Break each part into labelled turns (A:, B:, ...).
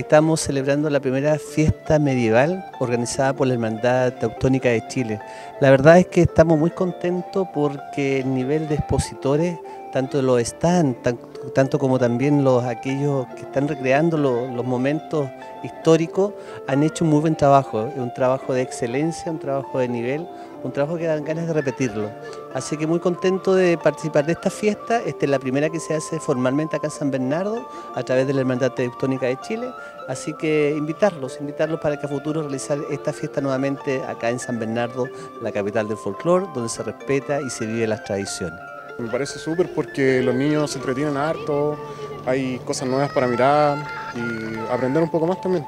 A: estamos celebrando la primera fiesta medieval organizada por la Hermandad Teutónica de Chile. La verdad es que estamos muy contentos porque el nivel de expositores, tanto los están, tanto como también los aquellos que están recreando los, momentos históricos, han hecho un muy buen trabajo. Un trabajo de excelencia, un trabajo de nivel, un trabajo que dan ganas de repetirlo. Así que muy contento de participar de esta fiesta. Esta es la primera que se hace formalmente acá en San Bernardo a través de la Hermandad Teutónica de Chile. Así que invitarlos, invitarlos para que a futuro realizar esta fiesta nuevamente acá en San Bernardo, la capital del folclore, donde se respeta y se vive las tradiciones.
B: Me parece súper porque los niños se entretienen harto, hay cosas nuevas para mirar y aprender un poco más también.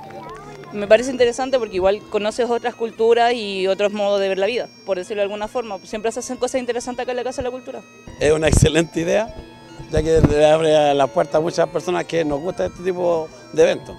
C: Me parece interesante porque igual conoces otras culturas y otros modos de ver la vida, por decirlo de alguna forma. Siempre se hacen cosas interesantes acá en la Casa de la Cultura.
D: Es una excelente idea, ya que le abre la puerta a muchas personas que nos gusta este tipo de eventos.